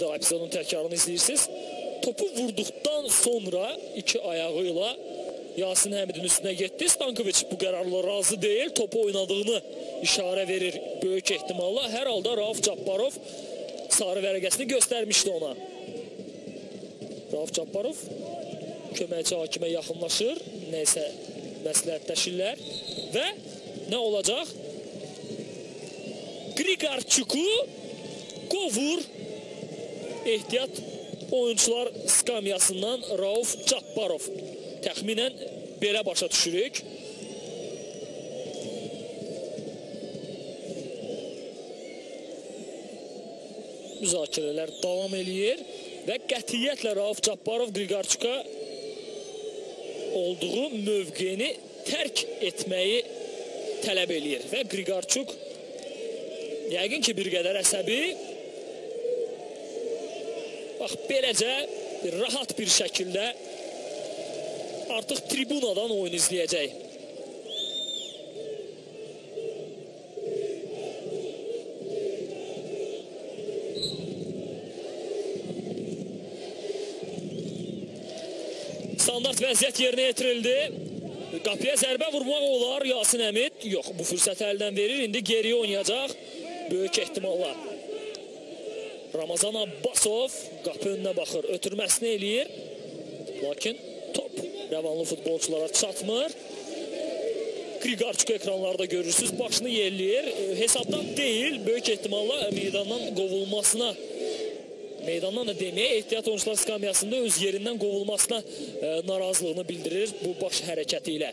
Daha epizodun təkrarını izləyirsiniz. Topu vurduqdan sonra iki ayağı ilə Yasin Həmidin üstünə getdi. Stankoviç bu qərarla razı deyil. Topu oynadığını işarə verir böyük ehtimalla. Hər halda Rauf Cabbarov sarı vərəqəsini göstərmişdi ona. Rauf Cabbarov köməkçi hakimə yaxınlaşır. Nəysə məsləhətləşirlər və nə olacaq? Grigarçuku qovur ehtiyat oyuncular skamyasından Rauf Cabbarov. Təxminən belə başa düşürük. Müzakirələr davam eləyir və qətiyyətlə Rauf Cabbarov Grigarçuka olduğu mövqeyini tərk etməyi tələb eləyir və Grigarçuk yəqin ki bir qədər əsəbi bax beləcə rahat bir şəkildə artıq tribunadan oyun izləyəcək. Standart vəziyyət yerinə yetirildi. Qapıya zərbə vurmaq olar Yasin Əmid. Yox, bu fürsəti əldən verir. İndi geriyə oynayacaq böyük ehtimalla. Ramazan Abbasov qapı önünə baxır, ötürməsini eləyir. Lakin top rəvanlı futbolçulara çatmır. Grigarçuk ekranlarda görürsünüz, başını yelləyir. Hesabdan deyil, böyük ehtimalla meydandan qovulmasına meydandan da deməyə ehtiyat oyuncular skamyasında öz yerindən qovulmasına e, narazılığını bildirir bu baş hərəkəti ilə.